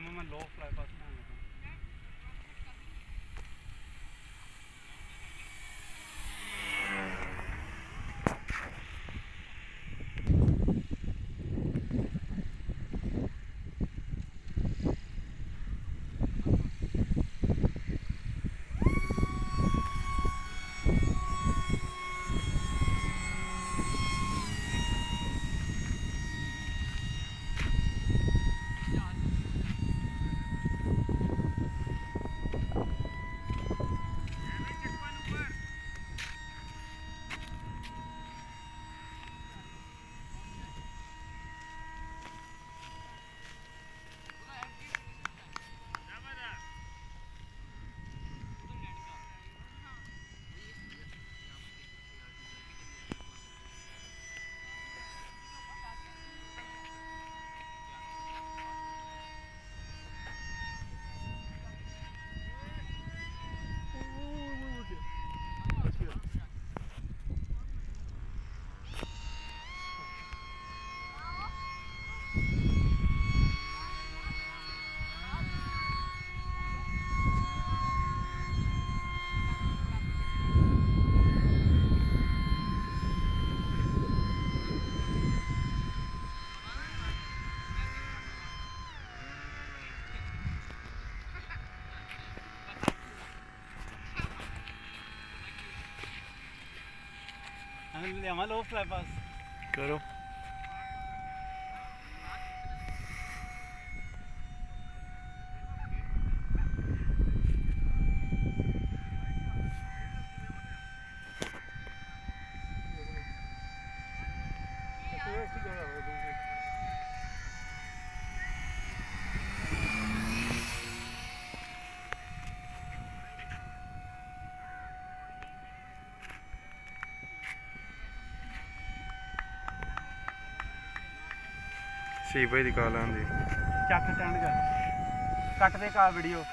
I'm on my low fly fast now. Dann der Mann aufbleibt was. Karo. Yeah. ਸੀ ਭਾਈ ਦੀ ਕਾਲ ਆਂਦੀ ਚੱਕ stand ਕਰ। ਕੱਟ ਦੇ ਕਾ ਵੀਡੀਓ